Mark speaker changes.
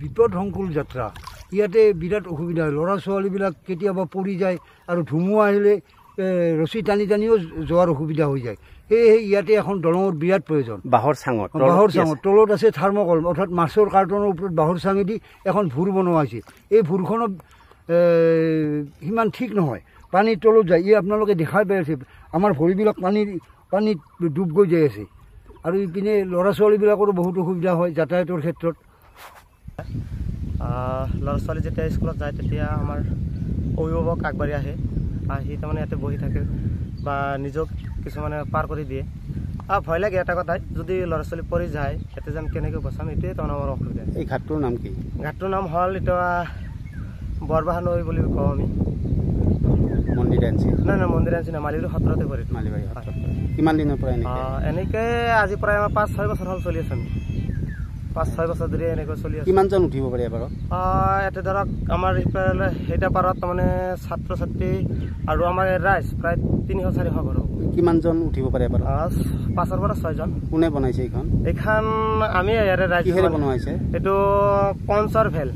Speaker 1: বিপদসংকুল যাত্ৰা। ইয়াতে বিৰাট অসুবিধা হয়। ল'ৰা ছোৱালীবিলাক কেতিয়াবা পৰি যায় আৰু ধুমুহা আহিলে ৰছী টানি টানিও যোৱাৰ অসুবিধা হৈ যায়। সেয়েহে ইয়াতে এখন দলঙৰ বিৰাট প্ৰয়োজন।
Speaker 2: বাঁহৰ চাঙত
Speaker 1: বাঁহৰ চাঙত? তলত আছে থাৰ্মকল অৰ্থাৎ মাছৰ কাৰ্টনৰ ওপৰত বাঁহৰ চাঙেদি এখন ভূৰ বনোৱা হৈছে। এই ভূৰখনত এ, সিমান ঠিক নহয়। পানীৰ তলত যায়। ই আপোনালোকে দেখাই পাই আছে। আমাৰ ভৰিবিলাক পানীৰ পানীত ডুব গৈ যাই আছে। আৰু ইপিনে ল'ৰা ছোৱালীবিলাকৰো বহুত অসুবিধা হয় যাতায়াতৰ ক্ষেত্ৰত।
Speaker 3: ল'ৰা ছোৱালী যেতিয়া স্কুলত যায় তেতিয়া আমাৰ অভিভাৱক আগবাঢ়ি আহে। আহি তাৰমানে ইয়াতে বহি থাকে বা নিজক কিছুমানে পাৰ কৰি দিয়ে। আৰু ভয় লাগে এটা কথাই যদি ল'ৰা ছোৱালী পৰি যায় ইয়াতে যেন কেনেকৈ বচাম এইটোৱে তাৰমানে আমাৰ অসুবিধা।
Speaker 2: এই ঘাটটোৰ নাম কি?
Speaker 3: ঘাটটোৰ নাম হ'ল এতিয়া বৰবাহা নৈ বুলি কওঁ আমি।
Speaker 2: মন্দিৰ এনচি
Speaker 3: নাই নাই মন্দিৰ আনিছে নাই মালিগাঁও সত্ৰতে কৰি
Speaker 2: মালিবাৰী সত্ৰত কিমান দিনৰ পৰা এনেকে?
Speaker 3: এনেকৈ আজি প্ৰায় আমাৰ পাঁচ ছয় বছৰ হ'ল চলি আছে আমি। পাঁচ ছয় বছৰ ধৰি এনেকৈ চলি আছে।
Speaker 2: কিমানজন উঠিব পাৰে এবাৰত?
Speaker 3: ইয়াতে ধৰক আমাৰ সিফালে সেইটা পাৰত তাৰমানে ছাত্ৰ ছাত্ৰী আৰু আমাৰ ৰাইজ প্ৰায় তিনিশ চাৰিশ ঘৰ
Speaker 2: কিমানজন উঠিব পাৰে এবাৰত?
Speaker 3: আহ, পাঁচৰ পৰা ছয়জন
Speaker 2: কোনে বনাইছে এইখন?
Speaker 3: এইখন আমি ইয়াৰে ৰাইজ
Speaker 2: বনোৱা হৈছে
Speaker 3: এইটো পঞ্চৰ ভেল।